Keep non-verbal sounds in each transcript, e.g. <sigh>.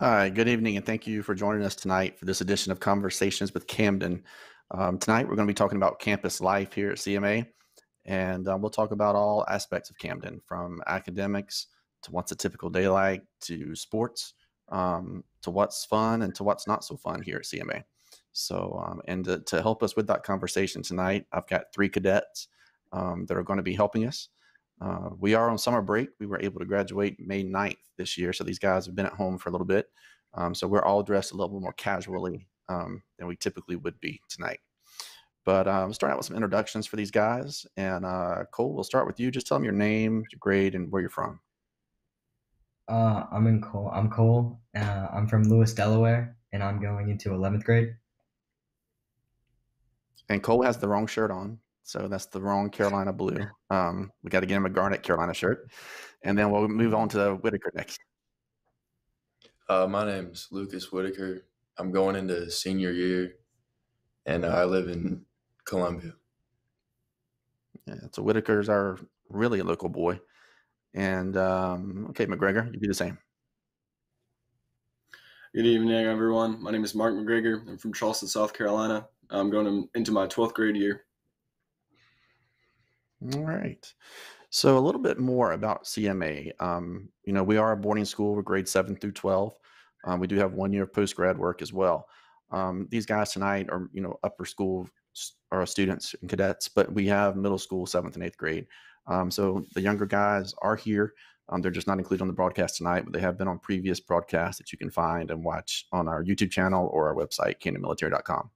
Hi, good evening, and thank you for joining us tonight for this edition of Conversations with Camden. Um, tonight, we're going to be talking about campus life here at CMA, and uh, we'll talk about all aspects of Camden from academics to what's a typical day like to sports um, to what's fun and to what's not so fun here at CMA. So, um, and to, to, help us with that conversation tonight, I've got three cadets um, that are going to be helping us. Uh, we are on summer break. We were able to graduate May 9th this year. So these guys have been at home for a little bit. Um, so we're all dressed a little more casually um, than we typically would be tonight. But uh, we'll start out with some introductions for these guys. And uh, Cole, we'll start with you. Just tell them your name, your grade, and where you're from. Uh, I'm in Cole. I'm Cole. Uh, I'm from Lewes, Delaware, and I'm going into 11th grade. And Cole has the wrong shirt on. So that's the wrong Carolina blue. <laughs> Um, we got to get him a garnet Carolina shirt. And then we'll move on to Whitaker next. Uh, my name's Lucas Whitaker. I'm going into senior year, and I live in Columbia. Yeah, so Whitaker's our really a local boy. And um, okay, McGregor, you do the same. Good evening, everyone. My name is Mark McGregor. I'm from Charleston, South Carolina. I'm going into my 12th grade year. All right. So a little bit more about CMA. Um, you know, we are a boarding school. We're grade seven through 12. Um, we do have one year of post grad work as well. Um, these guys tonight are, you know, upper school are students and cadets, but we have middle school, seventh and eighth grade. Um, so the younger guys are here. Um, they're just not included on the broadcast tonight, but they have been on previous broadcasts that you can find and watch on our YouTube channel or our website, camdenmilitary.com.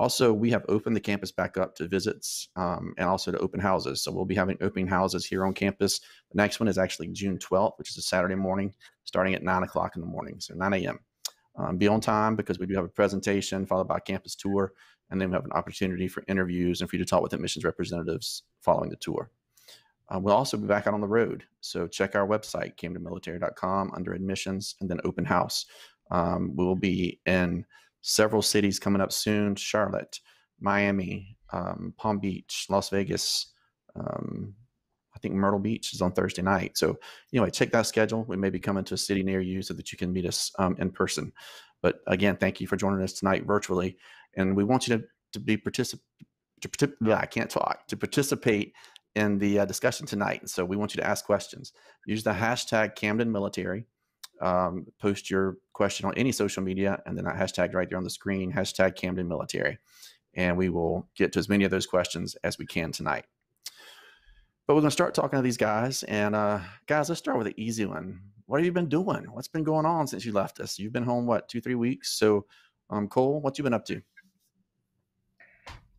Also, we have opened the campus back up to visits um, and also to open houses. So we'll be having open houses here on campus. The next one is actually June 12th, which is a Saturday morning, starting at 9 o'clock in the morning, so 9 a.m. Um, be on time because we do have a presentation followed by a campus tour, and then we have an opportunity for interviews and for you to talk with admissions representatives following the tour. Uh, we'll also be back out on the road. So check our website, camdenmilitary.com, under admissions and then open house. Um, we will be in several cities coming up soon Charlotte, Miami, um, Palm Beach, Las Vegas. Um, I think Myrtle Beach is on Thursday night. So, anyway, check that schedule. We may be coming to a city near you so that you can meet us um, in person. But again, thank you for joining us tonight virtually. And we want you to, to be participate. I can't talk to participate in the uh, discussion tonight. So we want you to ask questions. Use the hashtag Camden Military um, post your question on any social media and then that hashtag right there on the screen, hashtag Camden Military. And we will get to as many of those questions as we can tonight. But we're going to start talking to these guys. And uh, guys, let's start with the easy one. What have you been doing? What's been going on since you left us? You've been home, what, two, three weeks? So, um, Cole, what you been up to?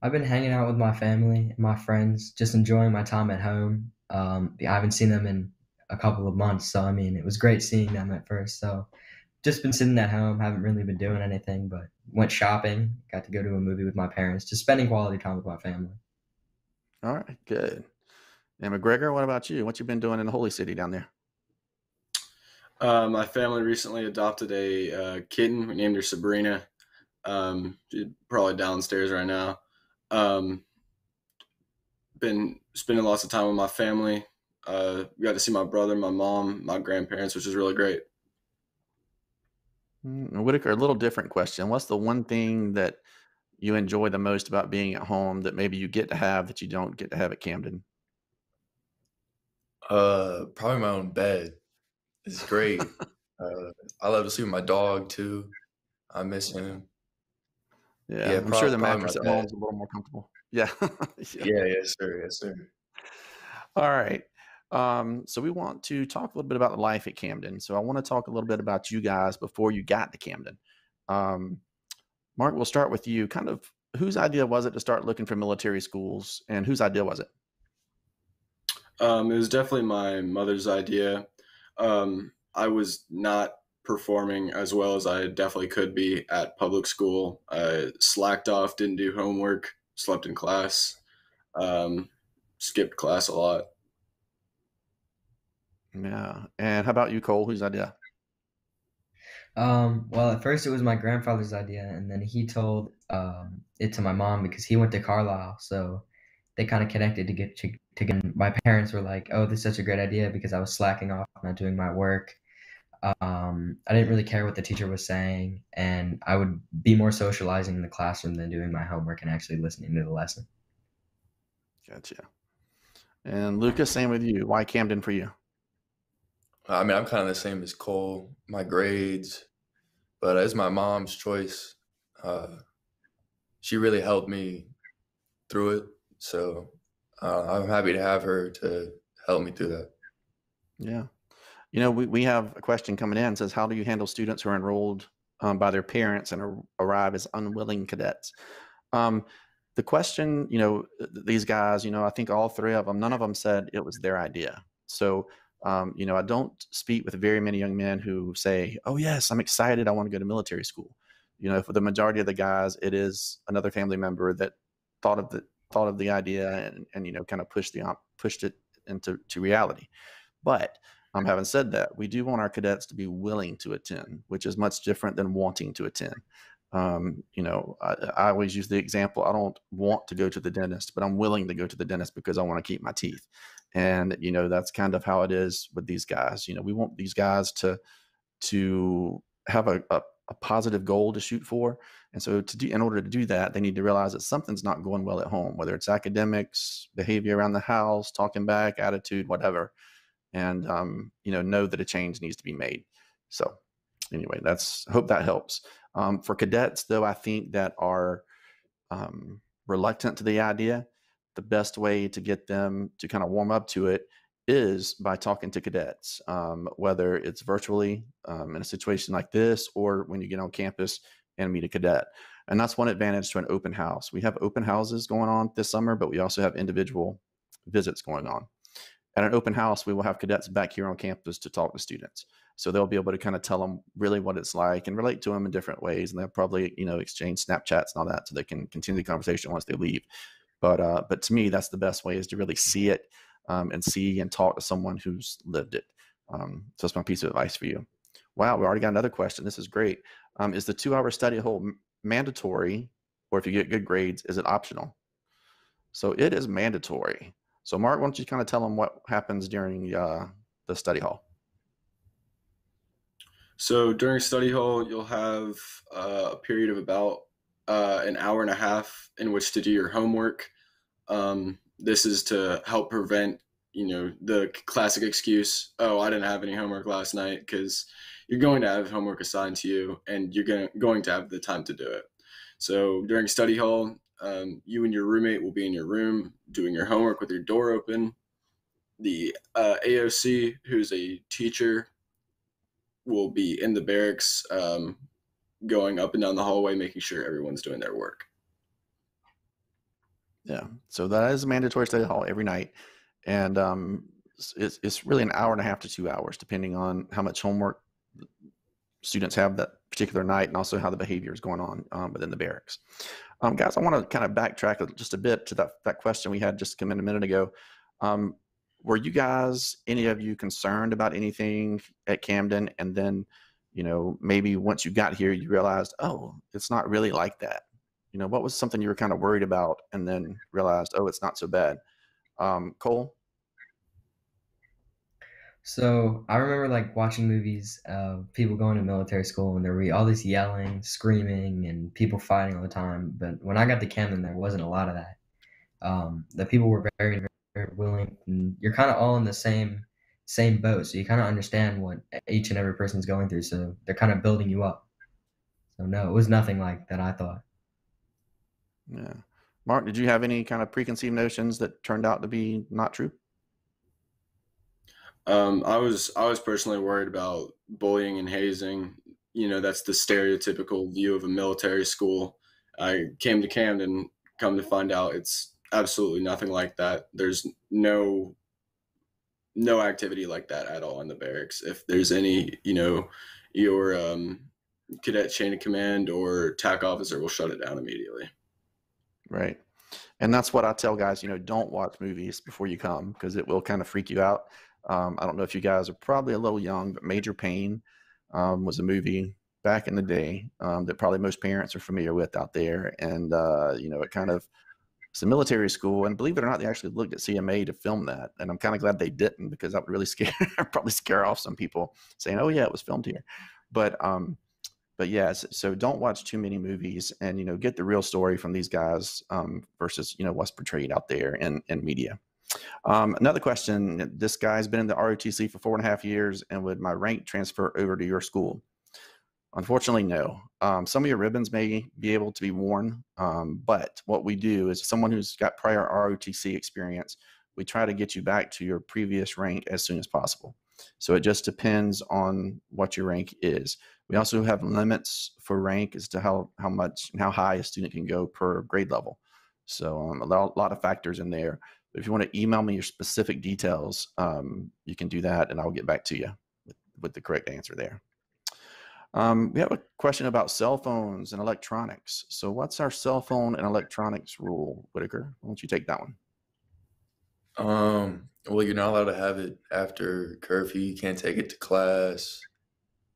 I've been hanging out with my family and my friends, just enjoying my time at home. Um, I haven't seen them in a couple of months. So I mean, it was great seeing them at first. So just been sitting at home, haven't really been doing anything, but went shopping, got to go to a movie with my parents, just spending quality time with my family. All right, good. And McGregor, what about you? What you been doing in the Holy City down there? Uh, my family recently adopted a uh, kitten. We named her Sabrina. Um, probably downstairs right now. Um, been spending lots of time with my family, uh, got to see my brother, my mom, my grandparents, which is really great. Mm, Whitaker, a little different question. What's the one thing that you enjoy the most about being at home that maybe you get to have that you don't get to have at Camden? Uh, probably my own bed. It's great. <laughs> uh, I love to sleep with my dog too. I miss him. Yeah, yeah I'm sure the mattress at home is a little more comfortable. <laughs> Yeah. <laughs> yeah. Yeah. Yes, sir. Yes, sir. All right. Um, so we want to talk a little bit about the life at Camden. So I want to talk a little bit about you guys before you got to Camden. Um, Mark, we'll start with you. Kind of whose idea was it to start looking for military schools, and whose idea was it? Um, it was definitely my mother's idea. Um, I was not performing as well as I definitely could be at public school. I slacked off, didn't do homework, slept in class, um, skipped class a lot. Yeah. And how about you, Cole? Whose idea? Um, well, at first it was my grandfather's idea, and then he told um, it to my mom because he went to Carlisle. So they kind of connected to get to, to get. My parents were like, "Oh, this is such a great idea," because I was slacking off, not doing my work. um, I didn't really care what the teacher was saying, and I would be more socializing in the classroom than doing my homework and actually listening to the lesson. Gotcha. And Lucas, same with you. Why Camden for you? I mean, I'm kind of the same as Cole. My grades, but it's my mom's choice. Uh, she really helped me through it, so uh, I'm happy to have her to help me through that. Yeah. You know, we, we have a question coming in. Says, how do you handle students who are enrolled um, by their parents and ar- arrive as unwilling cadets? Um, the question, you know, these guys, you know, I think all three of them, none of them said it was their idea. So, um, you know, I don't speak with very many young men who say, oh, yes, I'm excited. I want to go to military school. You know, for the majority of the guys, it is another family member that thought of the thought of the idea and, and you know, kind of pushed the pushed it into to reality. But um, having said that, we do want our cadets to be willing to attend, which is much different than wanting to attend. Um, you know, I, I, always use the example I don't want to go to the dentist, but I'm willing to go to the dentist because I want to keep my teeth. And, you know, that's kind of how it is with these guys. You know, we want these guys to, to have a, a, a positive goal to shoot for. And so to do, in order to do that, they need to realize that something's not going well at home, whether it's academics, behavior around the house, talking back, attitude, whatever and um, you know know that a change needs to be made. So anyway, that's hope that helps. Um, for cadets, though, I think that are um, reluctant to the idea, the best way to get them to kind of warm up to it is by talking to cadets, um, whether it's virtually um, in a situation like this or when you get on campus and meet a cadet. And that's one advantage to an open house. We have open houses going on this summer, but we also have individual visits going on at an open house, we will have cadets back here on campus to talk to students. So they'll be able to kind of tell them really what it's like and relate to them in different ways. And they'll probably, you know, exchange Snapchats and all that so they can continue the conversation once they leave. But uh, but to me, that's the best way is to really see it um, and see and talk to someone who's lived it. Um, so that's my piece of advice for you. Wow, we already got another question. This is great. Um, is the two-hour study hall mandatory, or if you get good grades, is it optional? So it is mandatory. So, Mark, why don't you kind of tell them what happens during uh, the study hall? So, during study hall, you'll have uh, a period of about uh, an hour and a half in which to do your homework. Um, this is to help prevent, you know, the classic excuse, "Oh, I didn't have any homework last night," because you're going to have homework assigned to you, and you're gonna, going to have the time to do it. So, during study hall, um, you and your roommate will be in your room doing your homework with your door open. The uh, AOC, who's a teacher, will be in the barracks, um, going up and down the hallway, making sure everyone's doing their work. Yeah, so that is a mandatory study hall every night, and um, it's it's really an hour and a half to two hours, depending on how much homework students have that particular night, and also how the behavior is going on um, within the barracks. Um, guys, I want to kind of backtrack just a bit to that, that question we had just come in a minute ago. Um, were you guys, any of you, concerned about anything at Camden? And then, you know, maybe once you got here, you realized, oh, it's not really like that. You know, what was something you were kind of worried about and then realized, oh, it's not so bad? Um, Cole? So I remember like watching movies of people going to military school and there would be all this yelling, screaming, and people fighting all the time. But when I got to Camden, there wasn't a lot of that. Um, the people were very, very willing, and you're kind of all in the same same boat, so you kind of understand what each and every person's going through. So they're kind of building you up. So no, it was nothing like that. I thought. Yeah, Mark, did you have any kind of preconceived notions that turned out to be not true? Um, I was I was personally worried about bullying and hazing. You know, that's the stereotypical view of a military school. I came to Camden, come to find out it's absolutely nothing like that. There's no no activity like that at all in the barracks. If there's any, you know, your um, cadet chain of command or TAC officer will shut it down immediately. Right. And that's what I tell guys, you know, don't watch movies before you come because it will kind of freak you out. Um, I don't know if you guys are probably a little young, but Major Payne um, was a movie back in the day um, that probably most parents are familiar with out there. And, uh, you know, it kind of It's a military school, and believe it or not, they actually looked at CMA to film that, and I'm kind of glad they didn't because that would really <laughs> scare, probably scare off some people saying, "Oh yeah, it was filmed here." But um, but yes, so don't watch too many movies, and you know, get the real story from these guys um, versus you know what's portrayed out there in in media. Um, another question: This guy's been in the ROTC for four and a half years, and would my rank transfer over to your school? Unfortunately, no. Um, some of your ribbons may be able to be worn, um, but what we do is someone who's got prior ROTC experience, we try to get you back to your previous rank as soon as possible. So it just depends on what your rank is. We also have limits for rank as to how, how much and how high a student can go per grade level. So um, a lot, lot, of factors in there. But if you want to email me your specific details, um, you can do that and I'll get back to you with, with the correct answer there. Um, we have a question about cell phones and electronics. So, what's our cell phone and electronics rule, Whitaker? Why don't you take that one? Um, well, you're not allowed to have it after curfew. You can't take it to class.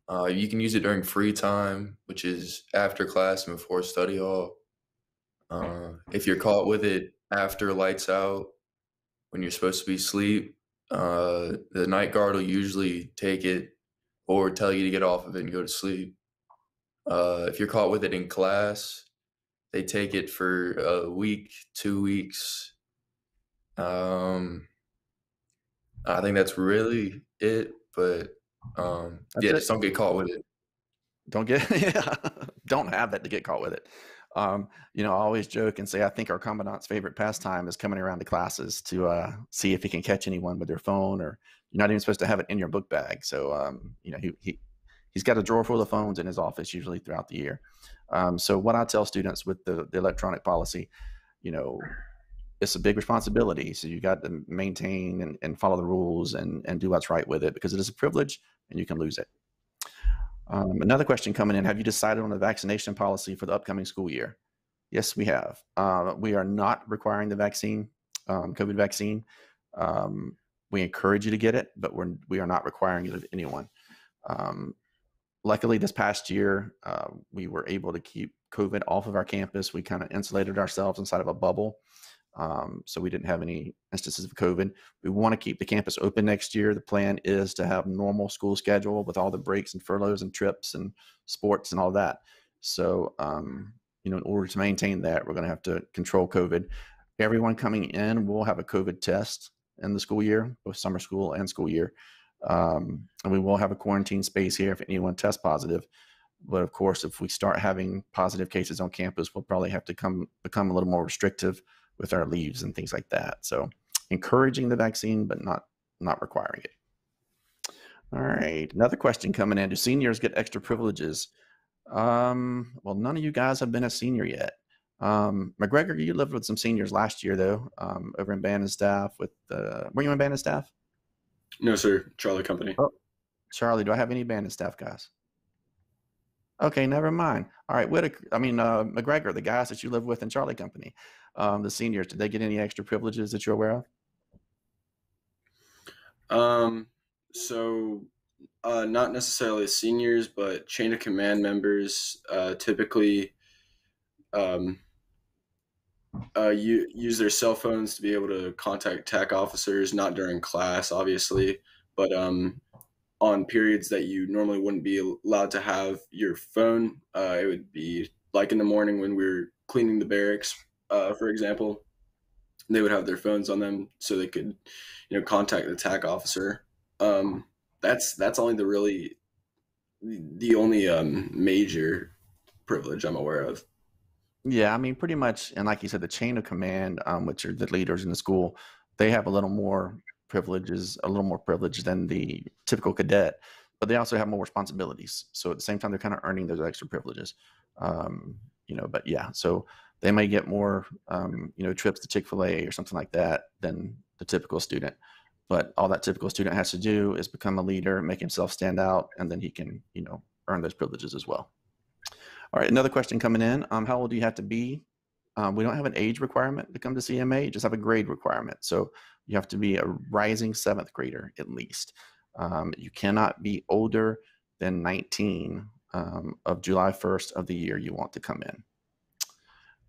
Uh, you can use it during free time, which is after class and before study hall. Uh, if you're caught with it after lights out, when you're supposed to be asleep, uh, the night guard will usually take it or tell you to get off of it and go to sleep. Uh, if you're caught with it in class, they take it for a week, two weeks. Um, I think that's really it. But um, yeah, just don't get caught with it. Don't get <laughs> yeah, don't have it to get caught with it. Um, you know, I always joke and say I think our commandant's favorite pastime is coming around to classes to uh, see if he can catch anyone with their phone or you're not even supposed to have it in your book bag. So, um, you know, he, he, he's got a drawer full of phones in his office usually throughout the year. Um, so what I tell students with the, the electronic policy, you know, it's a big responsibility. So you got to maintain and, and follow the rules and, and do what's right with it because it is a privilege and you can lose it. Um, another question coming in, have you decided on the vaccination policy for the upcoming school year? Yes, we have. Uh, we are not requiring the vaccine, um, COVID vaccine. Um, we encourage you to get it, but we're we are not requiring it of anyone. Um, luckily, this past year, uh, we were able to keep COVID off of our campus. We kind of insulated ourselves inside of a bubble. Um, so we didn't have any instances of COVID. We want to keep the campus open next year. The plan is to have normal school schedule with all the breaks and furloughs and trips and sports and all that. So, um, you know, in order to maintain that, we're going to have to control COVID. Everyone coming in will have a COVID test in the school year, both summer school and school year. Um, and we will have a quarantine space here if anyone tests positive. But of course, if we start having positive cases on campus, we'll probably have to come become a little more restrictive with our leaves and things like that. So, encouraging the vaccine, but not not requiring it. All right, another question coming in: Do seniors get extra privileges? Um, well, none of you guys have been a senior yet. Um, McGregor, you lived with some seniors last year, though, um, over in band and staff. With uh, were you in band and staff? No, sir. Charlie Company. Oh, Charlie, do I have any band and staff guys? Okay, never mind. All right, Whitaker. I mean, uh, McGregor, the guys that you live with in Charlie Company, um, the seniors, did they get any extra privileges that you're aware of? Um, so uh, not necessarily seniors, but chain of command members uh, typically um, uh, use their cell phones to be able to contact TAC officers, not during class, obviously, but um, on periods that you normally wouldn't be allowed to have your phone. Uh, it would be like in the morning when we are cleaning the barracks, uh, for example. They would have their phones on them so they could, you know, contact the TAC officer. Um, that's that's only the really the only um, major privilege I'm aware of. Yeah, I mean, pretty much, and like you said, the chain of command, um, which are the leaders in the school, they have a little more privileges, a little more privilege than the typical cadet, but they also have more responsibilities. So at the same time, they're kind of earning those extra privileges. Um, you know, but yeah, so they may get more, um, you know, trips to Chick Fil A or something like that than the typical student. But all that typical student has to do is become a leader, make himself stand out, and then he can, you know, earn those privileges as well. All right, another question coming in. Um, how old do you have to be? Um, we don't have an age requirement to come to CMA, just have a grade requirement. So you have to be a rising seventh grader at least. Um, you cannot be older than 19 um, of July 1st of the year you want to come in.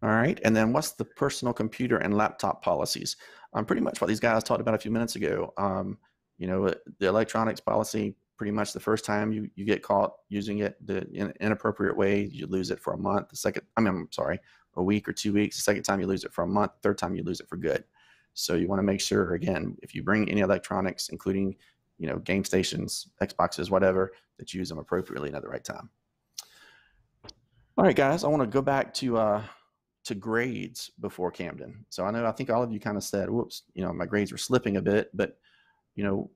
All right. And then what's the personal computer and laptop policies? Um, pretty much what these guys talked about a few minutes ago. Um, you know, the electronics policy, pretty much the first time you, you get caught using it the in inappropriate way, you lose it for a month. The second, I mean, I'm sorry, a week or two weeks. The second time you lose it for a month. Third time you lose it for good. So you want to make sure, again, if you bring any electronics, including, you know, game stations, Xboxes, whatever, that you use them appropriately and at the right time. All right, guys, I want to go back to uh, to grades before Camden. So I know I think all of you kind of said, "Whoops, you know, my grades were slipping a bit," but you know,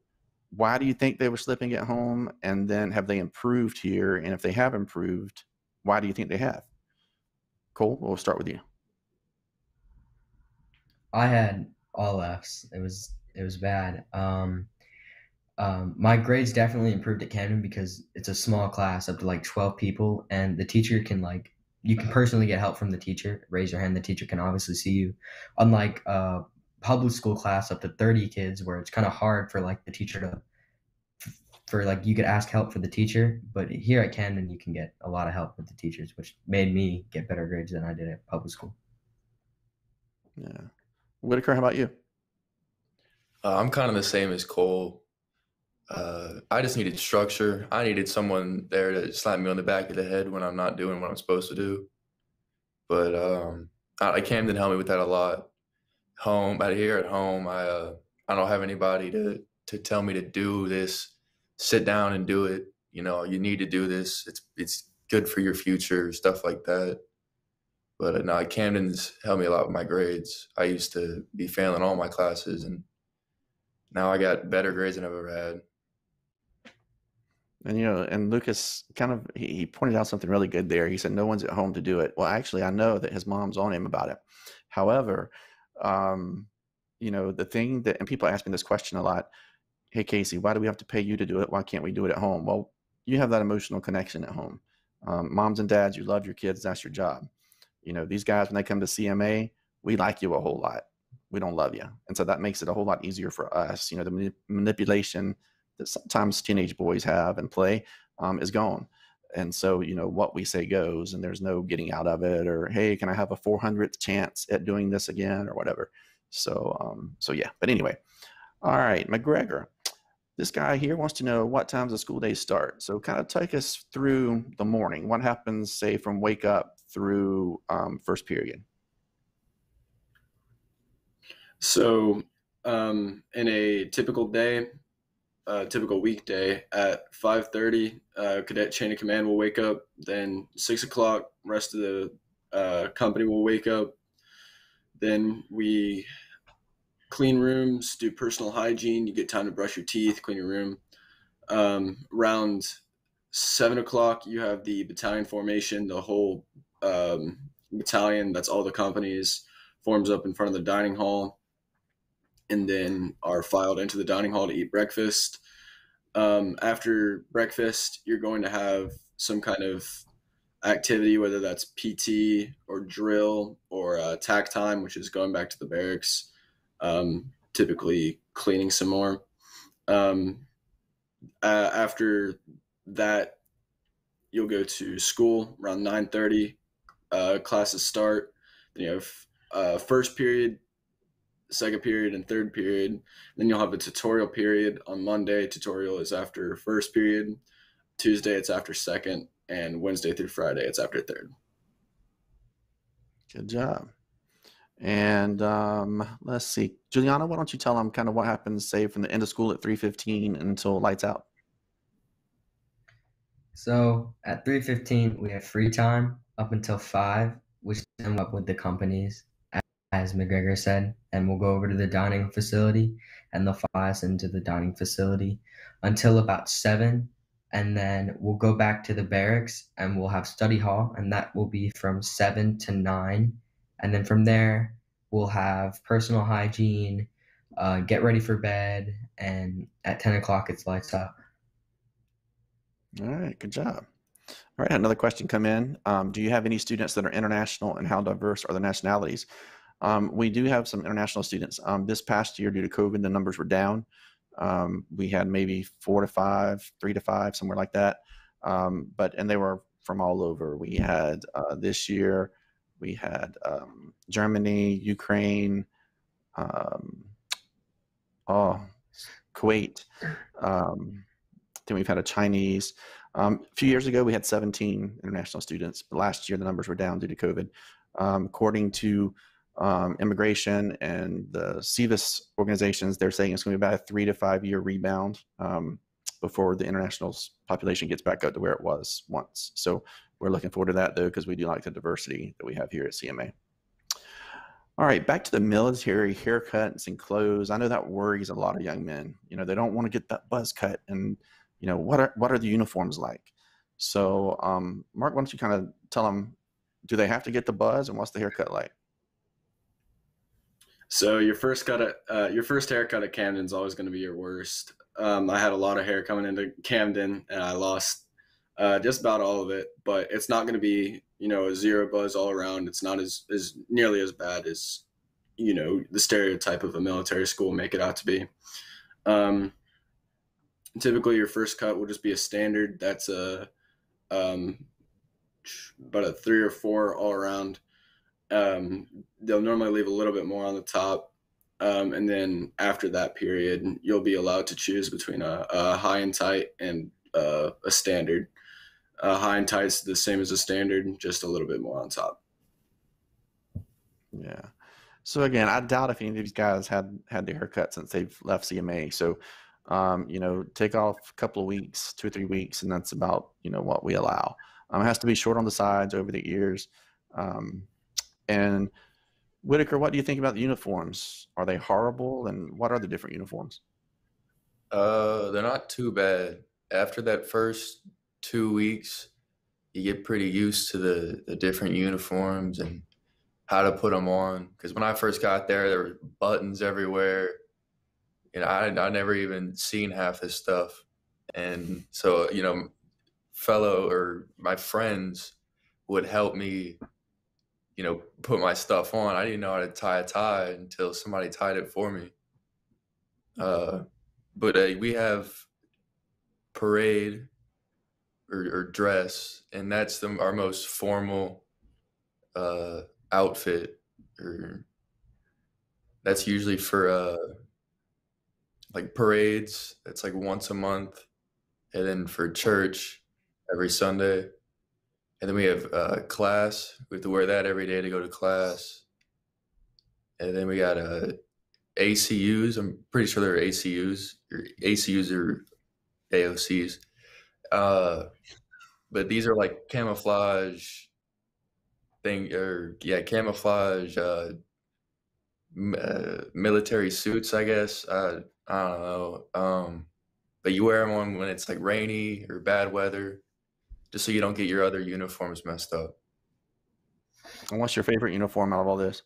why do you think they were slipping at home? And then have they improved here? And if they have improved, why do you think they have? Cole, we'll start with you. I had all Fs. It was it was bad. Um, um, my grades definitely improved at Camden because it's a small class up to like 12 people and the teacher can like you can personally get help from the teacher. Raise your hand the teacher can obviously see you. Unlike a public school class up to 30 kids where it's kind of hard for like the teacher to for like you could ask help for the teacher but here at camden you can get a lot of help with the teachers which made me get better grades than i did at public school. Yeah. Whitaker how about you? Uh, i'm kind of the same as cole uh, I just needed structure. I needed someone there to slap me on the back of the head when I'm not doing what I'm supposed to do. But um, I, Camden helped me with that a lot. Home, out here at home, I uh, I don't have anybody to to tell me to do this. Sit down and do it. You know, you need to do this. It's it's good for your future, stuff like that. But uh, no, Camden's helped me a lot with my grades. I used to be failing all my classes, and now I got better grades than I've ever had. And you know, and Lucas kind of he, he pointed out something really good there. He said no one's at home to do it. Well, actually, I know that his mom's on him about it. However, um, you know, the thing that and people ask me this question a lot. Hey, Casey, why do we have to pay you to do it? Why can't we do it at home? Well, you have that emotional connection at home. Um, moms and dads, you love your kids. That's your job. You know, these guys when they come to CMA, we like you a whole lot. We don't love you, and so that makes it a whole lot easier for us. You know, the manipulation that sometimes teenage boys have and play um, is gone. And so, you know, what we say goes, and there's no getting out of it, or hey, can I have a 400th chance at doing this again, or whatever. So, um, so yeah. But anyway, all right, McGregor. This guy here wants to know what times the school days start. So, kind of take us through the morning. What happens, say, from wake up through um, first period? So, um, in a typical day, a typical weekday at 5.30 uh, cadet chain of command will wake up then 6 o'clock rest of the uh, company will wake up. Then we clean rooms do personal hygiene you get time to brush your teeth clean your room. Um, around 7 o'clock you have the battalion formation the whole um, battalion that's all the companies forms up in front of the dining hall and then are filed into the dining hall to eat breakfast. Um, after breakfast, you're going to have some kind of activity, whether that's PT or drill or uh, TAC time, which is going back to the barracks, um, typically cleaning some more. Um, uh, after that, you'll go to school around 9.30. Uh, classes start. Then you have uh, first period second period and third period. Then you'll have a tutorial period on Monday. Tutorial is after first period. Tuesday it's after second, and Wednesday through Friday it's after third. Good job. And um, let's see, Juliana, why don't you tell them kind of what happens, say, from the end of school at three fifteen until lights out? So at three fifteen, we have free time up until five, which come up with the companies as McGregor said, and we'll go over to the dining facility and they'll fly us into the dining facility until about seven. And then we'll go back to the barracks and we'll have study hall, and that will be from seven to nine. And then from there, we'll have personal hygiene, uh, get ready for bed, and at 10 o'clock, it's lights out. All right, good job. All right, another question come in. Um, do you have any students that are international, and how diverse are the nationalities? Um, we do have some international students. Um, this past year, due to COVID, the numbers were down. Um, we had maybe four to five, three to five, somewhere like that. Um, but and they were from all over. We had uh, this year we had um, Germany, Ukraine, um, oh, Kuwait. Then we've had a Chinese. A few years ago, we had 17 international students, but last year the numbers were down due to COVID. According to um, immigration and the SEVIS organizations, they're saying it's going to be about a three to five year rebound um, before the international population gets back up to where it was once. So we're looking forward to that though, because we do like the diversity that we have here at CMA. All right, back to the military haircuts and clothes. I know that worries a lot of young men. You know, they don't want to get that buzz cut, and you know what are what are the uniforms like? So, um, Mark, why don't you kind of tell them, do they have to get the buzz, and what's the haircut like? So your first cut at uh, your first haircut at Camden is always going to be your worst. Um, I had a lot of hair coming into Camden, and I lost uh, just about all of it. But it's not going to be you know a zero buzz all around. It's not as as nearly as bad as you know the stereotype of a military school make it out to be. Um, typically, your first cut will just be a standard. That's a um, about a three or four all around um, they'll normally leave a little bit more on the top. Um, and then after that period, you'll be allowed to choose between a, a high and tight and uh, a standard. Uh, high and tight is the same as a standard, just a little bit more on top. Yeah. So again, I doubt if any of these guys had had their haircut since they've left CMA. So, um, you know, take off a couple of weeks, two or three weeks, and that's about you know what we allow. Um, it has to be short on the sides, over the ears. Um, and Whitaker, what do you think about the uniforms? Are they horrible? And what are the different uniforms? Uh, they're not too bad. After that first two weeks, you get pretty used to the the different uniforms and how to put them on. Because when I first got there, there were buttons everywhere. You know, I I never even seen half this stuff, and so you know, fellow or my friends would help me you know, put my stuff on. I didn't know how to tie a tie until somebody tied it for me. Uh, but uh, we have parade or, or, dress, and that's the, our most formal uh, outfit. Or that's usually for uh, like parades. That's like once a month, and then for church every Sunday and then we have uh, class. We have to wear that every day to go to class. And then we got uh, ACUs. I'm pretty sure they're ACUs. ACUs are AOCs. Uh, but these are like camouflage thing, or yeah, camouflage uh, uh, military suits, I guess. Uh, I don't know. Um, but you wear them when it's like rainy or bad weather just so you don't get your other uniforms messed up. And what's your favorite uniform out of all this?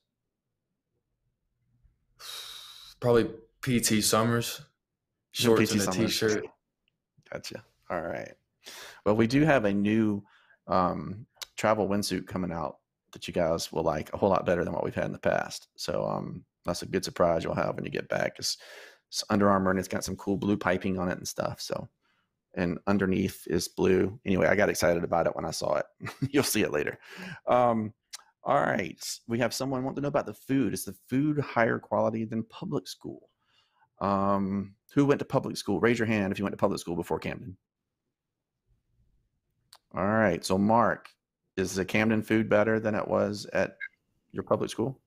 Probably PT Summers. Shorts PT and a Summers. t-shirt. Gotcha. All right. Well, we do have a new um, travel windsuit coming out that you guys will like a whole lot better than what we've had in the past. So um, that's a good surprise you'll have when you get back. It's, it's Under Armour and it's got some cool blue piping on it and stuff. So and underneath is blue. Anyway, I got excited about it when I saw it. <laughs> You'll see it later. Um, all right, we have someone want to know about the food. Is the food higher quality than public school? Um, who went to public school? Raise your hand if you went to public school before Camden. All right, so Mark, is the Camden food better than it was at your public school?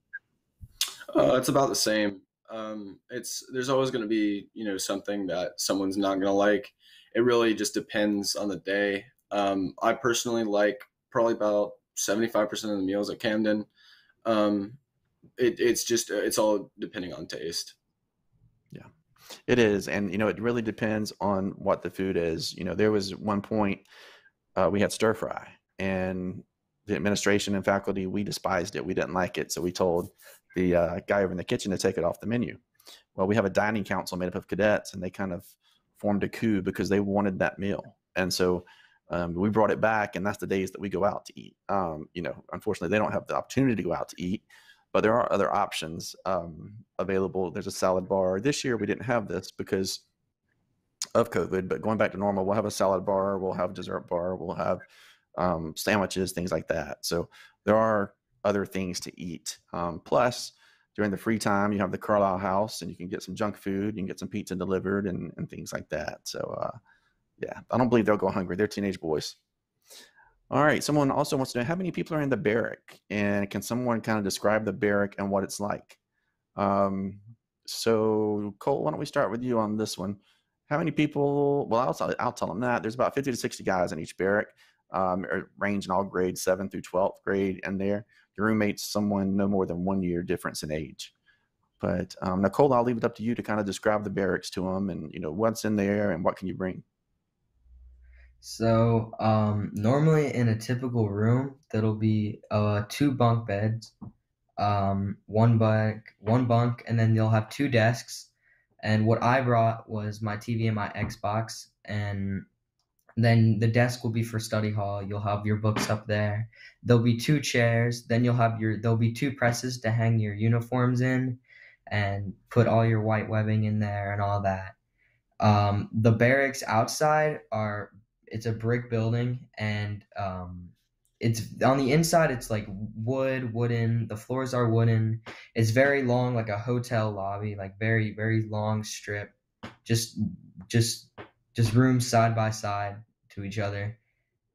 Uh, it's about the same. Um, it's there's always going to be you know something that someone's not going to like it really just depends on the day. Um, I personally like probably about 75% of the meals at Camden. Um, it, it's just, it's all depending on taste. Yeah, it is. And, you know, it really depends on what the food is. You know, there was one point uh, we had stir fry and the administration and faculty, we despised it. We didn't like it. So we told the uh, guy over in the kitchen to take it off the menu. Well, we have a dining council made up of cadets and they kind of formed a coup because they wanted that meal. And so um, we brought it back, and that's the days that we go out to eat. Um, you know, unfortunately, they don't have the opportunity to go out to eat, but there are other options um, available. There's a salad bar. This year we didn't have this because of COVID, but going back to normal, we'll have a salad bar, we'll have a dessert bar, we'll have um, sandwiches, things like that. So there are other things to eat. Um, plus, during the free time, you have the Carlisle House, and you can get some junk food. You can get some pizza delivered and, and things like that. So, uh, yeah, I don't believe they'll go hungry. They're teenage boys. All right. Someone also wants to know how many people are in the barrack, and can someone kind of describe the barrack and what it's like? Um, so, Cole, why don't we start with you on this one? How many people? Well, I'll, I'll tell them that there's about 50 to 60 guys in each barrack, um, range in all grades, seven through 12th grade, and there your roommate's someone no more than one year difference in age. But um, Nicole, I'll leave it up to you to kind of describe the barracks to them, and you know what's in there and what can you bring. So um, normally in a typical room, that'll be uh, two bunk beds, um, one bunk, one bunk, and then you'll have two desks. And what I brought was my TV and my Xbox, and then the desk will be for study hall. You'll have your books up there. There'll be two chairs. Then you'll have your there'll be two presses to hang your uniforms in, and put all your white webbing in there and all that. Um, the barracks outside are it's a brick building and um, it's on the inside it's like wood wooden the floors are wooden it's very long like a hotel lobby like very very long strip just just just rooms side by side to each other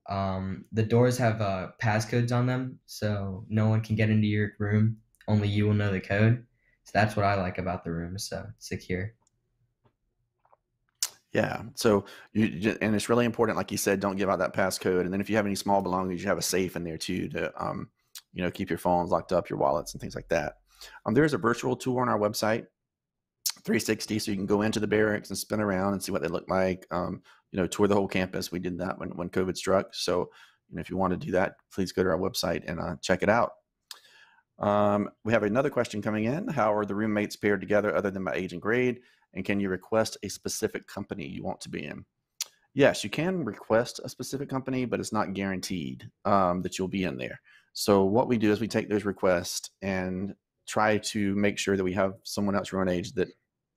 um, the doors have uh, passcodes on them so no one can get into your room only you will know the code so that's what i like about the room so secure yeah. So you and it's really important, like you said, don't give out that passcode. And then if you have any small belongings, you have a safe in there too to, um, you know, keep your phones locked up, your wallets, and things like that. Um, there's a virtual tour on our website, 360, so you can go into the barracks and spin around and see what they look like. Um, you know, tour the whole campus. We did that when when COVID struck. So, you know, if you want to do that, please go to our website and uh, check it out. Um, we have another question coming in. How are the roommates paired together other than by age and grade? And can you request a specific company you want to be in? Yes, you can request a specific company, but it's not guaranteed um, that you'll be in there. So what we do is we take those requests and try to make sure that we have someone else your own age that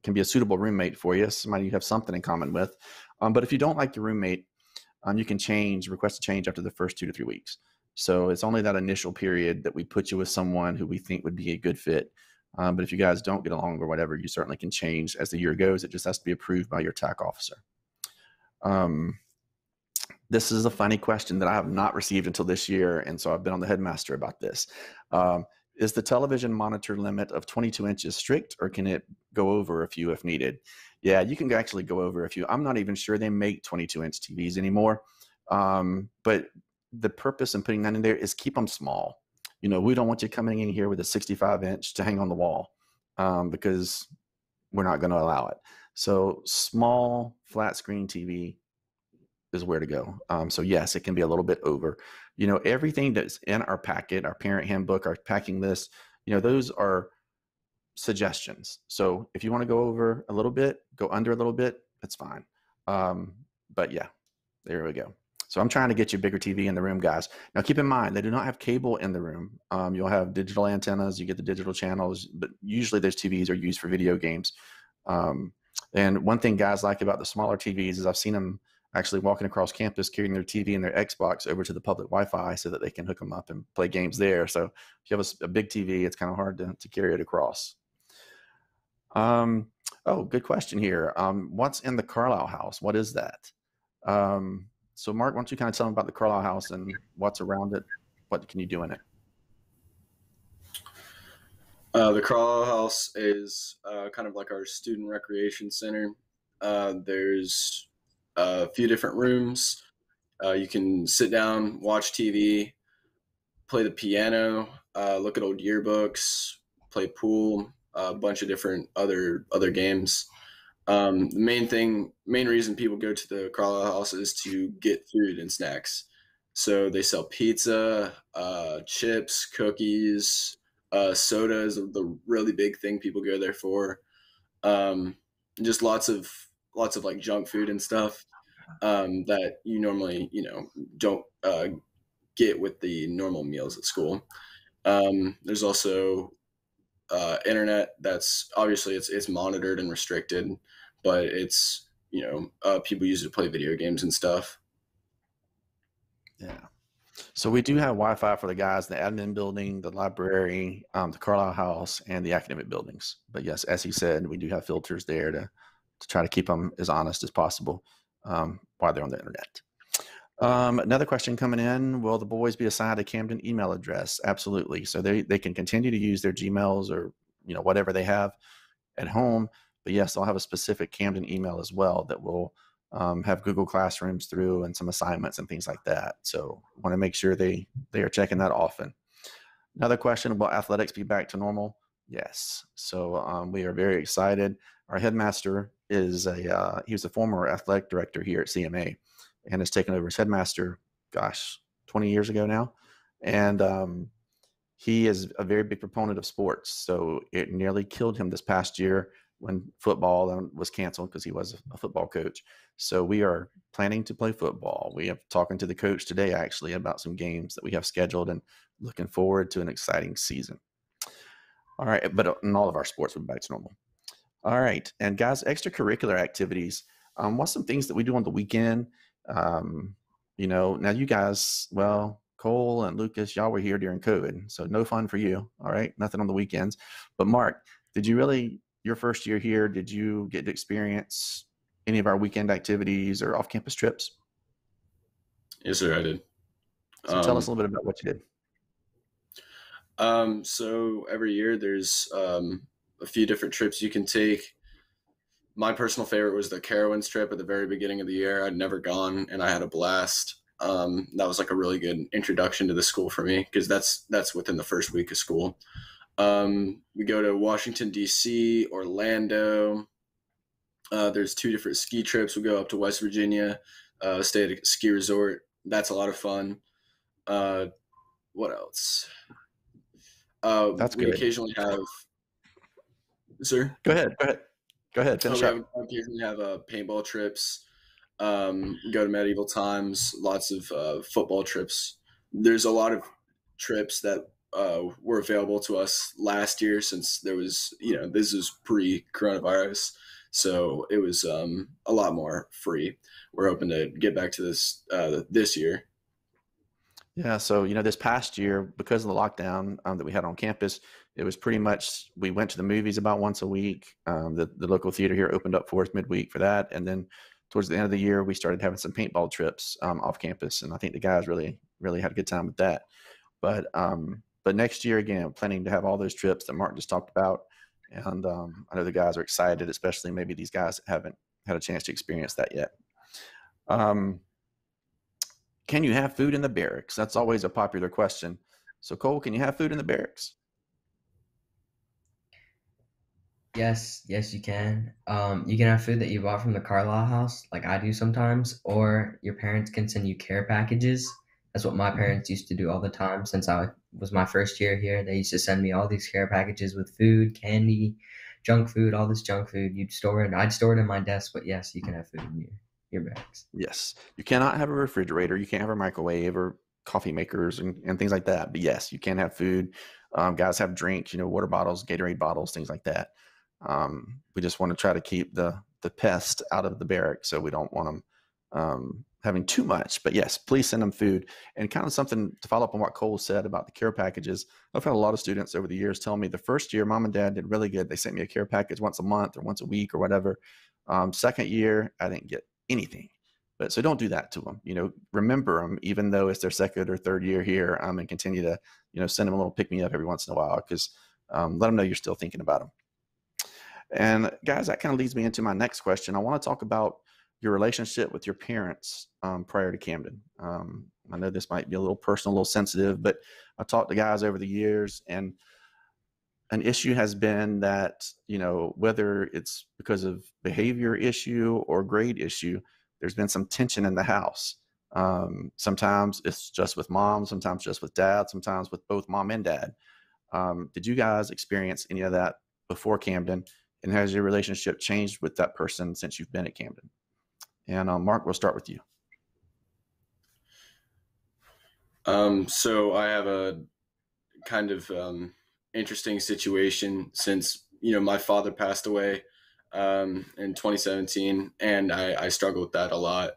can be a suitable roommate for you, somebody you have something in common with. Um, but if you don't like your roommate, um, you can change, request a change after the first two to three weeks. So it's only that initial period that we put you with someone who we think would be a good fit. Um, but if you guys don't get along or whatever, you certainly can change as the year goes. It just has to be approved by your TAC officer. Um, this is a funny question that I have not received until this year, and so I've been on the headmaster about this. Um, is the television monitor limit of 22 inches strict, or can it go over a few if needed? Yeah, you can actually go over a few. I'm not even sure they make 22 inch TVs anymore, um, but the purpose in putting that in there is keep them small you know, we don't want you coming in here with a 65 inch to hang on the wall um, because we're not going to allow it. So small flat screen TV is where to go. Um, so yes, it can be a little bit over. You know, everything that's in our packet, our parent handbook, our packing list, you know, those are suggestions. So if you want to go over a little bit, go under a little bit, that's fine. Um, but yeah, there we go. So I'm trying to get you bigger TV in the room, guys. Now keep in mind they do not have cable in the room. Um, you'll have digital antennas, you get the digital channels, but usually those TVs are used for video games. Um, and one thing guys like about the smaller TVs is I've seen them actually walking across campus carrying their TV and their Xbox over to the public Wi-Fi so that they can hook them up and play games there. So if you have a, a big TV, it's kind of hard to, to carry it across. Um, oh, good question here. Um, what's in the Carlisle house? What is that? Um, so, Mark, why don't you kind of tell them about the Carlisle House and what's around it? What can you do in it? Uh, the Carlisle House is uh, kind of like our student recreation center. Uh, there's a few different rooms. Uh, you can sit down, watch TV, play the piano, uh, look at old yearbooks, play pool, a bunch of different other other games. Um, the main thing, main reason people go to the Carlisle House is to get food and snacks. So they sell pizza, uh, chips, cookies, uh, soda is the really big thing people go there for. Um, just lots of lots of like junk food and stuff um, that you normally you know don't uh, get with the normal meals at school. Um, there's also uh, internet that's obviously it's it's monitored and restricted, but it's you know uh, people use it to play video games and stuff. Yeah. So we do have Wi-Fi for the guys, in the admin building, the library, um, the Carlisle House, and the academic buildings. But yes, as he said, we do have filters there to to try to keep them as honest as possible um, while they're on the internet. Um, another question coming in: Will the boys be assigned a Camden email address? Absolutely. So they they can continue to use their Gmails or you know whatever they have at home. But yes, they'll have a specific Camden email as well that will um, have Google Classrooms through and some assignments and things like that. So want to make sure they they are checking that often. Another question: Will athletics be back to normal? Yes. So um, we are very excited. Our headmaster is a uh, he was a former athletic director here at CMA, and has taken over as headmaster. Gosh, 20 years ago now, and um, he is a very big proponent of sports. So it nearly killed him this past year when football um, was canceled because he was a football coach. So we are planning to play football. We have talking to the coach today actually about some games that we have scheduled and looking forward to an exciting season. All right, but uh, in all of our sports be back to normal. All right, and guys, extracurricular activities. Um, what's some things that we do on the weekend? Um, you know, now you guys, well, Cole and Lucas, y'all were here during COVID, so no fun for you. All right, nothing on the weekends. But Mark, did you really your first year here? Did you get to experience any of our weekend activities or off-campus trips? Yes, sir, I did. So um, tell us a little bit about what you did. Um, so every year there's um, a few different trips you can take. My personal favorite was the Carowinds trip at the very beginning of the year. I'd never gone, and I had a blast. Um, that was like a really good introduction to the school for me because that's that's within the first week of school. Um, we go to Washington D.C., Orlando. Uh, there's two different ski trips. We go up to West Virginia, uh, stay at a ski resort. That's a lot of fun. Uh, what else? Uh, That's we good. occasionally have. Sir, go ahead. Go ahead. Go ahead. Finish oh, up. We occasionally have uh, paintball trips. Um, go to medieval times. Lots of uh, football trips. There's a lot of trips that uh, were available to us last year since there was, you know, this is pre coronavirus. So it was um, a lot more free. We're hoping to get back to this uh, this year. Yeah, so you know, this past year, because of the lockdown um, that we had on campus, it was pretty much we went to the movies about once a week. Um, the the local theater here opened up for us midweek for that, and then towards the end of the year, we started having some paintball trips um, off campus, and I think the guys really really had a good time with that. But um, but next year again, planning to have all those trips that Martin just talked about. And um, I know the guys are excited, especially maybe these guys haven't had a chance to experience that yet. Um, can you have food in the barracks? That's always a popular question. So, Cole, can you have food in the barracks? Yes, yes, you can. Um, you can have food that you bought from the Carlisle house, like I do sometimes, or your parents can send you care packages that's what my parents used to do all the time since I was my first year here. They used to send me all these care packages with food, candy, junk food, all this junk food. You'd store it. I'd store it in my desk, but yes, you can have food in your, your bags. Yes. You cannot have a refrigerator. You can't have a microwave or coffee makers and, and things like that. But yes, you can have food. Um, guys have drinks, you know, water bottles, Gatorade bottles, things like that. Um, we just want to try to keep the the pest out of the barrack, so we don't want them um, having too much. But yes, please send them food. And kind of something to follow up on what Cole said about the care packages. I've had a lot of students over the years tell me the first year, mom and dad did really good. They sent me a care package once a month or once a week or whatever. Um, second year, I didn't get anything. But so don't do that to them. You know, remember them, even though it's their second or third year here, um, and continue to, you know, send them a little pick me up every once in a while because um, let them know you're still thinking about them. And guys, that kind of leads me into my next question. I want to talk about your relationship with your parents um, prior to Camden. Um, I know this might be a little personal, a little sensitive, but I talked to guys over the years, and an issue has been that you know whether it's because of behavior issue or grade issue, there's been some tension in the house. Um, sometimes it's just with mom, sometimes just with dad, sometimes with both mom and dad. Um, did you guys experience any of that before Camden? And has your relationship changed with that person since you've been at Camden? And uh, Mark, we'll start with you. Um, so I have a kind of um, interesting situation since you know my father passed away um, in 2017, and I, I struggle with that a lot.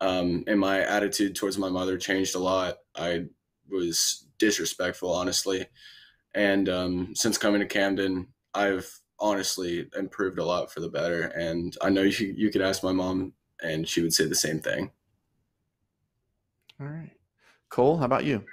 um, and my attitude towards my mother changed a lot. I was disrespectful, honestly, and um, since coming to Camden, I've honestly improved a lot for the better. And I know you you could ask my mom, and she would say the same thing. All right, Cole, how about you?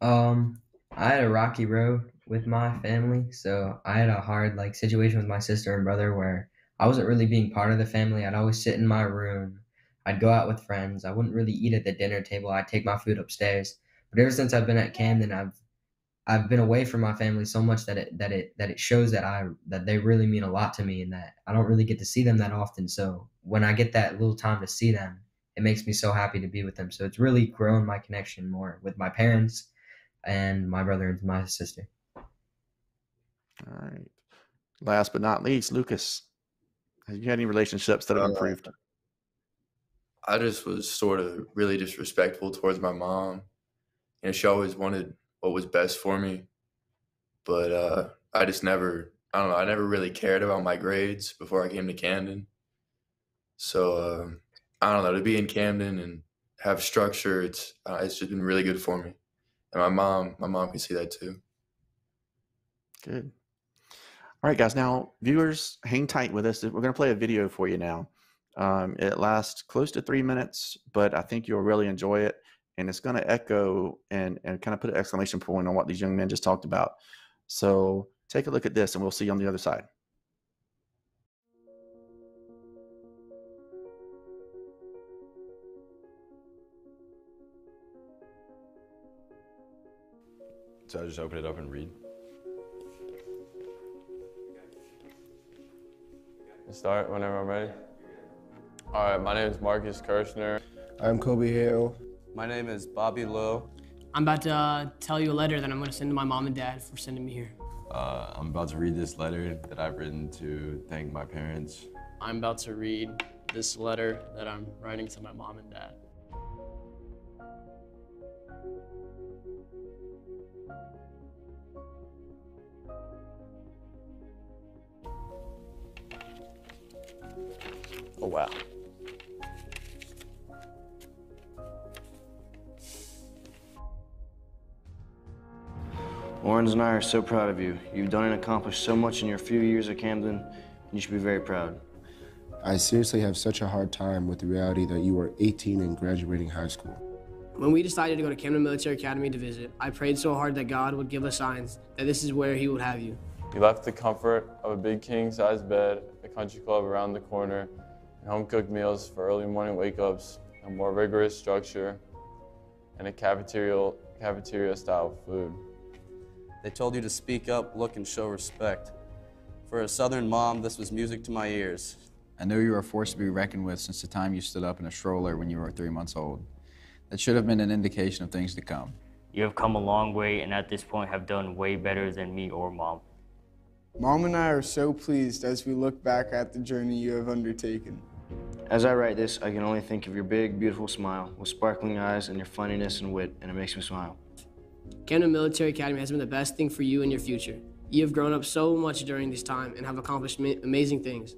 Um, I had a rocky road with my family, so I had a hard like situation with my sister and brother where I wasn't really being part of the family. I'd always sit in my room. I'd go out with friends. I wouldn't really eat at the dinner table. I'd take my food upstairs. But ever since I've been at Camden, I've I've been away from my family so much that it that it that it shows that I that they really mean a lot to me and that I don't really get to see them that often. So when I get that little time to see them, it makes me so happy to be with them. So it's really grown my connection more with my parents and my brother and my sister. All right. Last but not least, Lucas, have you had any relationships that have Uh, improved? I just was sort of really disrespectful towards my mom. You know, she always wanted what was best for me, but uh, I just never, I don't know, I never really cared about my grades before I came to Camden. So um, I don't know, to be in Camden and have structure, it's uh, it's just been really good for me. And my mom, my mom can see that too. Good. All right, guys. Now, viewers, hang tight with us. We're going to play a video for you now. Um, it lasts close to three minutes, but I think you'll really enjoy it. And it's going to echo and, and kind of put an exclamation point on what these young men just talked about. So take a look at this, and we'll see you on the other side. So I just open it up and read. Start whenever I'm ready. All right, my name is Marcus Kirshner. I'm Kobe Hale. My name is Bobby Lowe. I'm about to uh, tell you a letter that I'm going to send to my mom and dad for sending me here. Uh, I'm about to read this letter that I've written to thank my parents. I'm about to read this letter that I'm writing to my mom and dad. Wow. Lawrence and I are so proud of you. You've done and accomplished so much in your few years at Camden, and you should be very proud. I seriously have such a hard time with the reality that you are 18 and graduating high school. When we decided to go to Camden Military Academy to visit, I prayed so hard that God would give us signs that this is where He would have you. You left the comfort of a big king sized bed, a country club around the corner, and home cooked meals for early morning wake ups, a more rigorous structure, and a cafeteria, cafeteria style food. They told you to speak up, look, and show respect. For a Southern mom, this was music to my ears. I knew you were a force to be reckoned with since the time you stood up in a stroller when you were three months old. That should have been an indication of things to come. You have come a long way and at this point have done way better than me or mom. Mom and I are so pleased as we look back at the journey you have undertaken. As I write this, I can only think of your big, beautiful smile with sparkling eyes and your funniness and wit, and it makes me smile. Camden Military Academy has been the best thing for you and your future. You have grown up so much during this time and have accomplished ma- amazing things.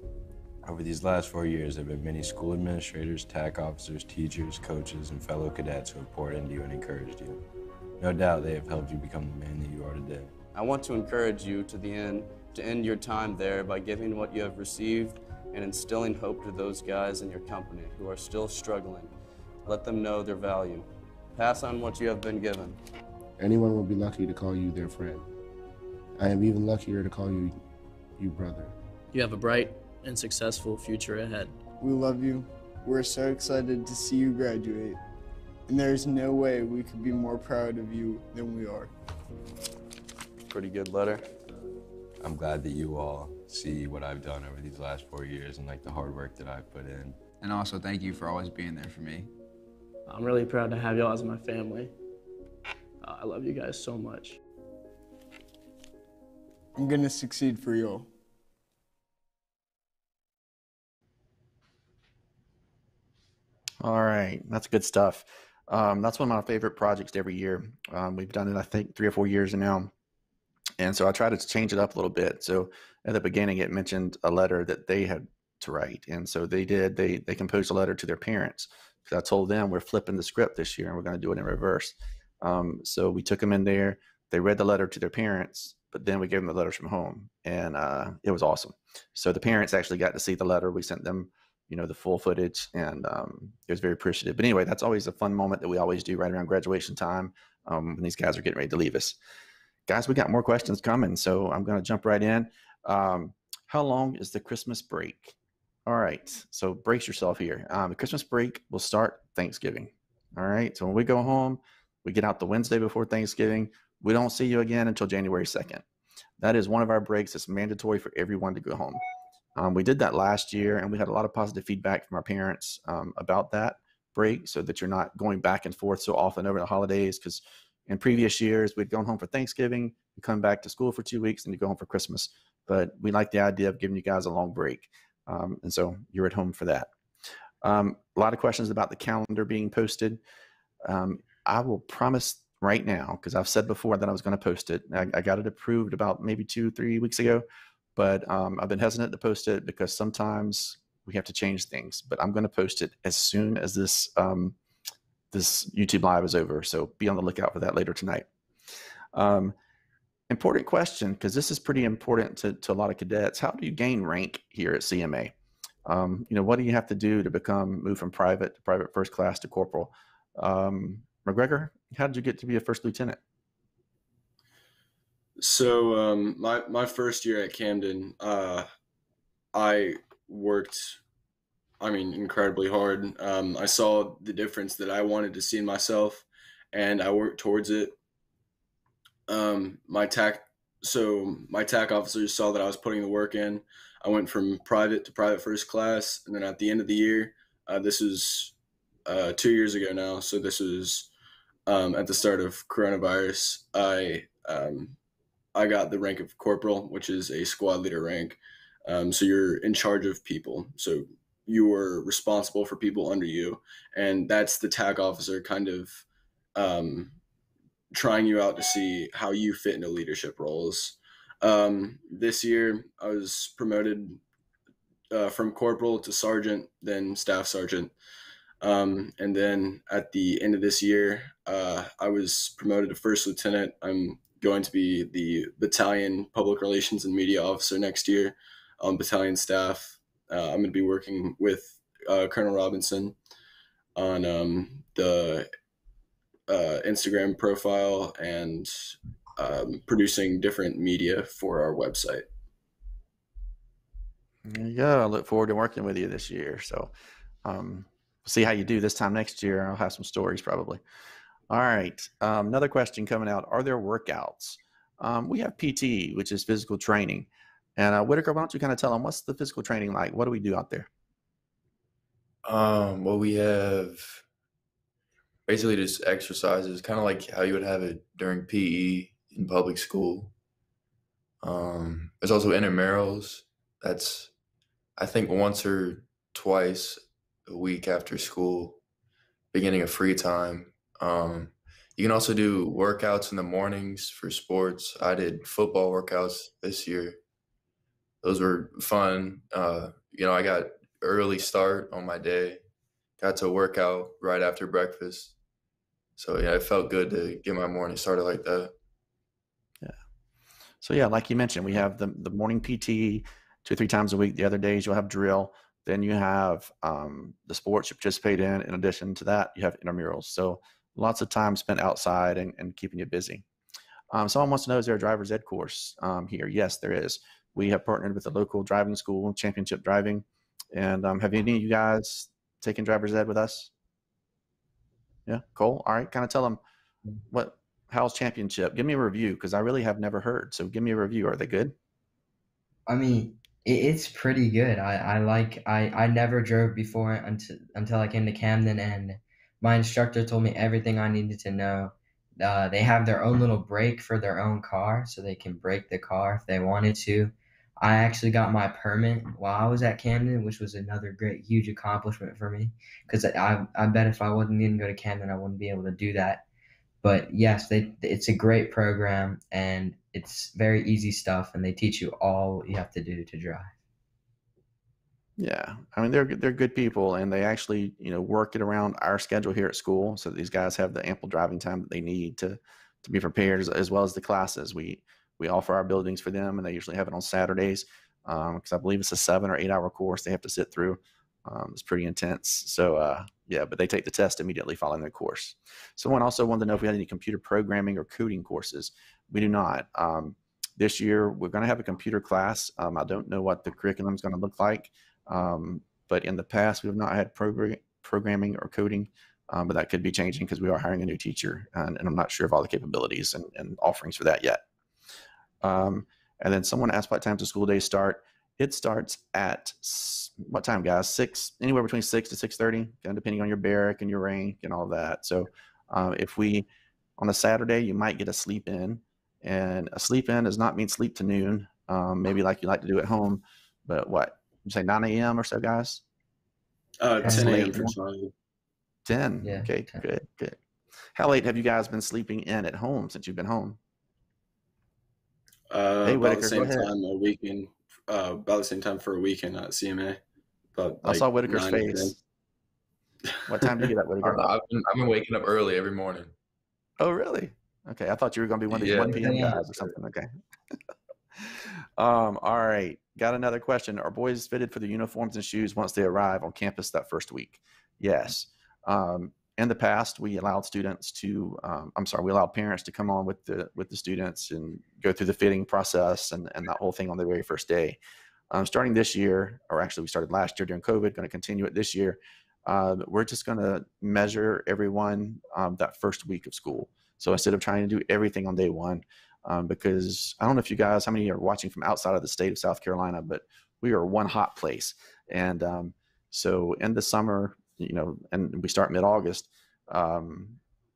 Over these last four years, there have been many school administrators, TAC officers, teachers, coaches, and fellow cadets who have poured into you and encouraged you. No doubt they have helped you become the man that you are today. I want to encourage you to the end to end your time there by giving what you have received and instilling hope to those guys in your company who are still struggling. Let them know their value. Pass on what you have been given. Anyone will be lucky to call you their friend. I am even luckier to call you, you brother. You have a bright and successful future ahead. We love you. We're so excited to see you graduate. And there's no way we could be more proud of you than we are. Pretty good letter. I'm glad that you all see what I've done over these last four years and like the hard work that I've put in. And also, thank you for always being there for me. I'm really proud to have y'all as my family. Uh, I love you guys so much. I'm gonna succeed for y'all. All right, that's good stuff. Um, that's one of my favorite projects every year. Um, we've done it, I think, three or four years now, and so I try to change it up a little bit. So at the beginning, it mentioned a letter that they had to write, and so they did. They they composed a letter to their parents because I told them we're flipping the script this year and we're going to do it in reverse. Um, so we took them in there. They read the letter to their parents, but then we gave them the letters from home, and uh, it was awesome. So the parents actually got to see the letter. We sent them, you know, the full footage, and um, it was very appreciative. But anyway, that's always a fun moment that we always do right around graduation time um, when these guys are getting ready to leave us. Guys, we got more questions coming, so I'm going to jump right in. Um, how long is the Christmas break? All right, so brace yourself here. Um, the Christmas break will start Thanksgiving. All right, so when we go home, we get out the Wednesday before Thanksgiving. We don't see you again until January 2nd. That is one of our breaks. It's mandatory for everyone to go home. Um, we did that last year, and we had a lot of positive feedback from our parents um, about that break so that you're not going back and forth so often over the holidays. Because in previous years, we'd gone home for Thanksgiving, you come back to school for two weeks, and you go home for Christmas. But we like the idea of giving you guys a long break. Um, and so you're at home for that. Um, a lot of questions about the calendar being posted. Um, I will promise right now, because I've said before that I was going to post it. I, I, got it approved about maybe two, three weeks ago, but um, I've been hesitant to post it because sometimes we have to change things. But I'm going to post it as soon as this um, this YouTube live is over. So be on the lookout for that later tonight. Um, important question because this is pretty important to, to a lot of cadets. How do you gain rank here at CMA? Um, you know, what do you have to do to become move from private to private first class to corporal? Um, McGregor, how did you get to be a first lieutenant? So um, my my first year at Camden, uh, I worked, I mean, incredibly hard. Um, I saw the difference that I wanted to see in myself, and I worked towards it um, my tac so my TAC officers saw that I was putting the work in. I went from private to private first class, and then at the end of the year, uh, this is uh, two years ago now. So this was um, at the start of coronavirus. I um, I got the rank of corporal, which is a squad leader rank. Um, so you're in charge of people. So you are responsible for people under you, and that's the TAC officer kind of um, trying you out to see how you fit into leadership roles. Um, this year, I was promoted uh, from corporal to sergeant, then staff sergeant. Um, and then at the end of this year, uh, I was promoted to first lieutenant. I'm going to be the battalion public relations and media officer next year on battalion staff. Uh, I'm going to be working with uh, Colonel Robinson on um, the uh, Instagram profile and um, producing different media for our website. Yeah, I look forward to working with you this year. So, um, see how you do this time next year. I'll have some stories probably. All right. Um, another question coming out: Are there workouts? Um, we have PT, which is physical training. And uh, Whitaker, why don't you kind of tell them what's the physical training like? What do we do out there? Um, well, we have basically just exercises, kind of like how you would have it during PE in public school. Um, there's also intramurals. That's I think once or twice a week after school, beginning of free time. Um, you can also do workouts in the mornings for sports. I did football workouts this year. Those were fun. Uh, you know, I got early start on my day. Got to work out right after breakfast. So yeah, it felt good to get my morning started like that. Yeah. So yeah, like you mentioned, we have the the morning PT two three times a week. The other days you'll have drill. Then you have um, the sports you participate in. In addition to that, you have intramurals. So lots of time spent outside and, and keeping you busy. Um, someone wants to know, is there a driver's ed course um, here? Yes, there is. We have partnered with a local driving school, Championship Driving. And um, have any of you guys taken driver's ed with us? Yeah, Cole. All right, kind of tell them what how's championship. Give me a review because I really have never heard. So give me a review. Are they good? I mean, it's pretty good. I, I like I, I never drove before until until I came to Camden, and my instructor told me everything I needed to know. Uh, they have their own little brake for their own car, so they can brake the car if they wanted to. I actually got my permit while I was at Camden, which was another great, huge accomplishment for me. Because I, I bet if I wasn't even go to Camden, I wouldn't be able to do that. But yes, they, it's a great program and it's very easy stuff, and they teach you all you have to do to drive. Yeah, I mean they're they're good people, and they actually you know work it around our schedule here at school, so these guys have the ample driving time that they need to to be prepared, as, as well as the classes. We we offer our buildings for them, and they usually have it on Saturdays because um, I believe it's a seven or eight hour course they have to sit through. Um, it's pretty intense. So uh, yeah, but they take the test immediately following their course. Someone also wanted to know if we had any computer programming or coding courses. We do not. Um, this year we're going to have a computer class. Um, I don't know what the curriculum is going to look like. Um, but in the past, we have not had progr- programming or coding, um, but that could be changing because we are hiring a new teacher, and, and, I'm not sure of all the capabilities and, and offerings for that yet. Um, and then someone asked what time does school day start. It starts at what time, guys? Six, anywhere between six to six thirty, kind of depending on your barrack and your rank and all that. So, uh, if we on a Saturday, you might get a sleep in, and a sleep in does not mean sleep to noon. Um, maybe like you like to do at home, but what you say 9 a.m. or so, guys? Uh, 10 a.m. for Charlie. 10. Yeah, okay, 10. good, good. How late have you guys been sleeping in at home since you've been home? Uh, hey, about Whitaker, the same time a weekend. Uh, about the same time for a weekend at CMA. But like I saw Whitaker's face. What time do you get up, <laughs> Whitaker? I've been, I've been waking up early every morning. Oh, really? Okay, I thought you were going to be one of these yeah. 1 p.m. guys or something. Okay. <laughs> um, all right. Got another question. Are boys fitted for the uniforms and shoes once they arrive on campus that first week? Yes. Um, in the past, we allowed students to, um, I'm sorry, we allowed parents to come on with the with the students and go through the fitting process and, and that whole thing on the very first day. Um, starting this year, or actually we started last year during COVID, going to continue it this year. Uh, we're just going to measure everyone um, that first week of school. So instead of trying to do everything on day one, um, because I don't know if you guys, how many are watching from outside of the state of South Carolina, but we are one hot place. And um, so in the summer, you know, and we start mid August, um,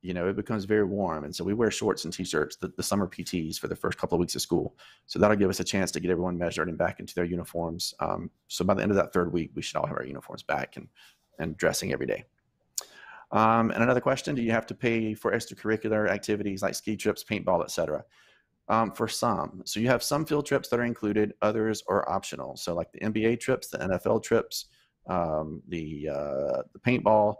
you know, it becomes very warm. And so we wear shorts and t shirts, the, the, summer PTs for the first couple of weeks of school. So that'll give us a chance to get everyone measured and back into their uniforms. Um, so by the end of that third week, we should all have our uniforms back and, and dressing every day. Um, and another question, do you have to pay for extracurricular activities like ski trips, paintball, etc.? um, for some. So you have some field trips that are included, others are optional. So like the NBA trips, the NFL trips, um, the uh, the paintball,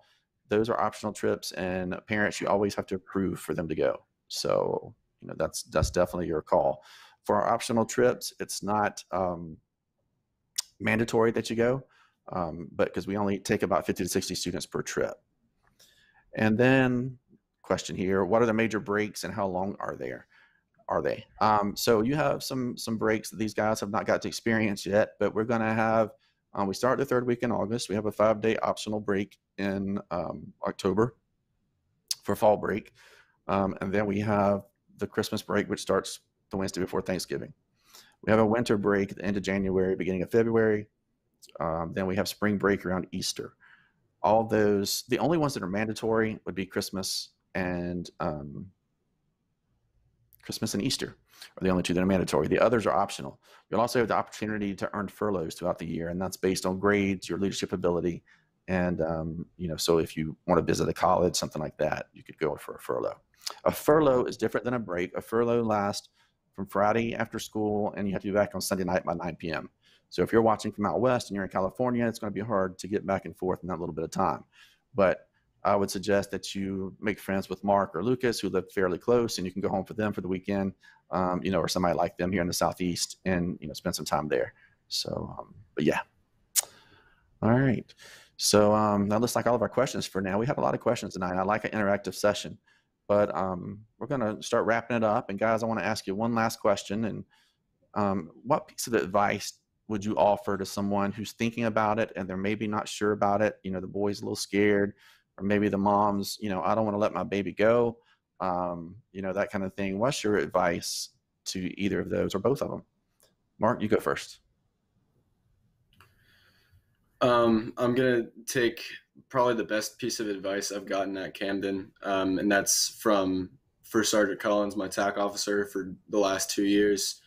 those are optional trips, and parents you always have to approve for them to go. So you know that's that's definitely your call. For our optional trips, it's not um, mandatory that you go, um, but because we only take about 50 to 60 students per trip. And then question here, what are the major breaks and how long are they? are they? Um, so you have some some breaks that these guys have not got to experience yet, but we're going to have. Um, we start the third week in August. We have a five day optional break in um, October for fall break, um, and then we have the Christmas break, which starts the Wednesday before Thanksgiving. We have a winter break at the end of January, beginning of February. Um, then we have spring break around Easter. All those, the only ones that are mandatory would be Christmas and um, Christmas and Easter are the only two that are mandatory. The others are optional. You'll also have the opportunity to earn furloughs throughout the year, and that's based on grades, your leadership ability, and um, you know. So if you want to visit a college, something like that, you could go for a furlough. A furlough is different than a break. A furlough lasts from Friday after school, and you have to be back on Sunday night by 9 p.m. So if you're watching from out west and you're in California, it's going to be hard to get back and forth in that little bit of time. But I would suggest that you make friends with Mark or Lucas, who live fairly close, and you can go home for them for the weekend, um, you know, or somebody like them here in the southeast, and you know, spend some time there. So, um, but yeah. All right. So um, that looks like all of our questions for now. We have a lot of questions tonight. I like an interactive session, but um, we're going to start wrapping it up. And guys, I want to ask you one last question. And um, what piece of advice would you offer to someone who's thinking about it and they're maybe not sure about it? You know, the boy's a little scared or maybe the mom's, you know, I don't want to let my baby go, um, you know, that kind of thing. What's your advice to either of those or both of them? Mark, you go first. Um, I'm gonna take probably the best piece of advice I've gotten at Camden, um, and that's from First Sergeant Collins, my TAC officer for the last two years.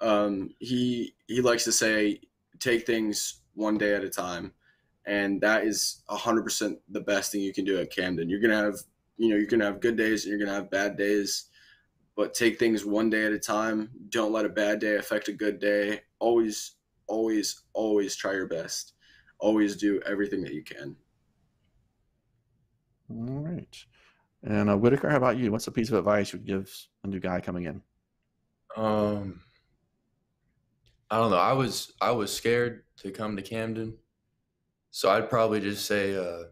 Um, he he likes to say, "Take things one day at a time." and that is 100% the best thing you can do at Camden. You're going to have, you know, you're going to have good days and you're going to have bad days, but take things one day at a time. Don't let a bad day affect a good day. Always, always, always try your best. always do everything that you can. All right. And uh, Whitaker, how about you? What's a piece of advice you would give a new guy coming in? Um, I don't know. I was I was scared to come to Camden, so I'd probably just say, uh,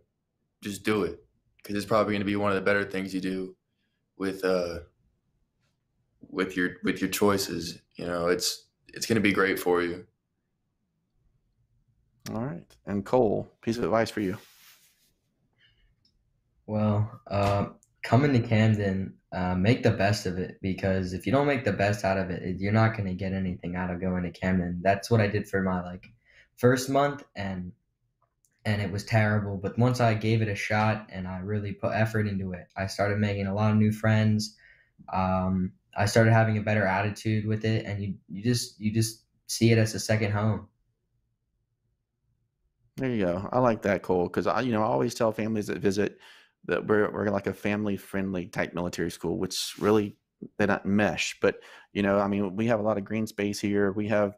just do it, because it's probably going to be one of the better things you do with uh with your with your choices. You know, it's it's going to be great for you. All right. And Cole, piece of advice for you. Well, uh, coming to Camden, uh, make the best of it because if you don't make the best out of it, you're not going to get anything out of going to Camden. That's what I did for my like first month, and and it was terrible. But once I gave it a shot and I really put effort into it, I started making a lot of new friends. Um, I started having a better attitude with it, and you you just you just see it as a second home. There you go. I like that, Cole, because I, you know, I always tell families that visit that we're we're like a family friendly type military school, which really they don't mesh. But you know, I mean, we have a lot of green space here. We have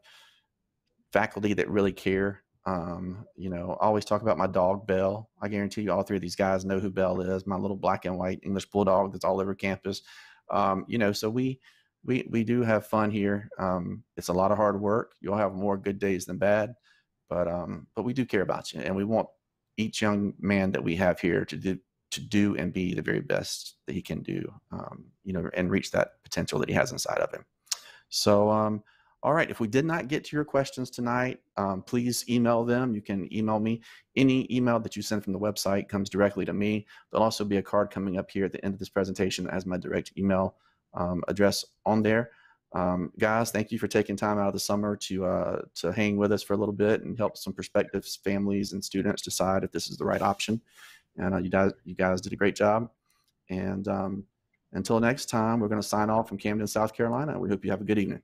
faculty that really care. Um, you know, I always talk about my dog Bell. I guarantee you, all three of these guys know who Bell is. My little black and white English bulldog that's all over campus. Um, you know, so we we we do have fun here. Um, it's a lot of hard work. You'll have more good days than bad, but um, but we do care about you, and we want each young man that we have here to do to do and be the very best that he can do, um, you know, and reach that potential that he has inside of him. So, um, all right, if we did not get to your questions tonight, um, please email them. You can email me. Any email that you send from the website comes directly to me. There'll also be a card coming up here at the end of this presentation as my direct email um, address on there. Um, guys, thank you for taking time out of the summer to uh, to hang with us for a little bit and help some prospective families and students decide if this is the right option. And uh, you guys, you guys did a great job. And um, until next time, we're going to sign off from Camden, South Carolina. We hope you have a good evening.